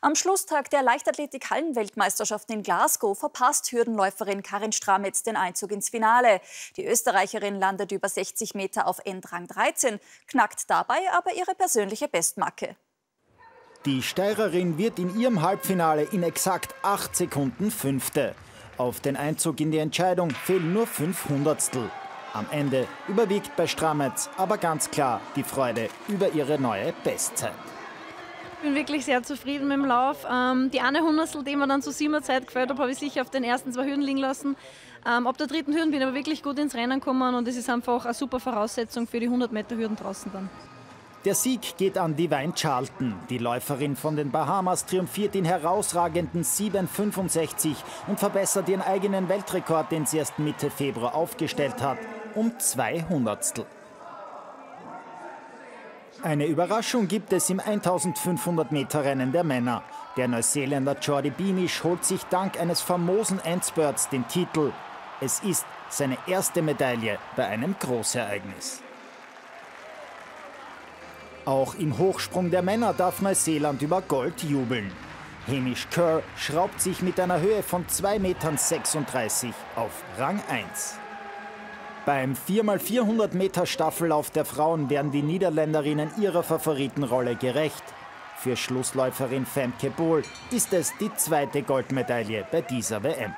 Am Schlusstag der Leichtathletik-Hallenweltmeisterschaften in Glasgow verpasst Hürdenläuferin Karin Stramitz den Einzug ins Finale. Die Österreicherin landet über 60 Meter auf Endrang 13, knackt dabei aber ihre persönliche Bestmarke. Die Steirerin wird in ihrem Halbfinale in exakt 8 Sekunden Fünfte. Auf den Einzug in die Entscheidung fehlen nur fünf Hundertstel. Am Ende überwiegt bei Strametz aber ganz klar die Freude über ihre neue Bestzeit. Ich bin wirklich sehr zufrieden mit dem Lauf. Ähm, die eine Hundertstel, die mir dann zu siebener Zeit gefällt habe, habe ich sicher auf den ersten zwei Hürden liegen lassen. Ähm, ab der dritten Hürden bin ich aber wirklich gut ins Rennen gekommen und es ist einfach eine super Voraussetzung für die 100 Meter Hürden draußen dann. Der Sieg geht an Divine Charlton. Die Läuferin von den Bahamas triumphiert in herausragenden 7,65 und verbessert ihren eigenen Weltrekord, den sie erst Mitte Februar aufgestellt hat, um zwei Hundertstel. Eine Überraschung gibt es im 1500 Meter Rennen der Männer. Der Neuseeländer Jordi Beamish holt sich dank eines famosen Endspurts den Titel. Es ist seine erste Medaille bei einem Großereignis. Auch im Hochsprung der Männer darf Neuseeland über Gold jubeln. Hamish Kerr schraubt sich mit einer Höhe von 2,36 Metern auf Rang 1. Beim 4x400 Meter Staffellauf der Frauen werden die Niederländerinnen ihrer Favoritenrolle gerecht. Für Schlussläuferin Femke Bohl ist es die zweite Goldmedaille bei dieser WM.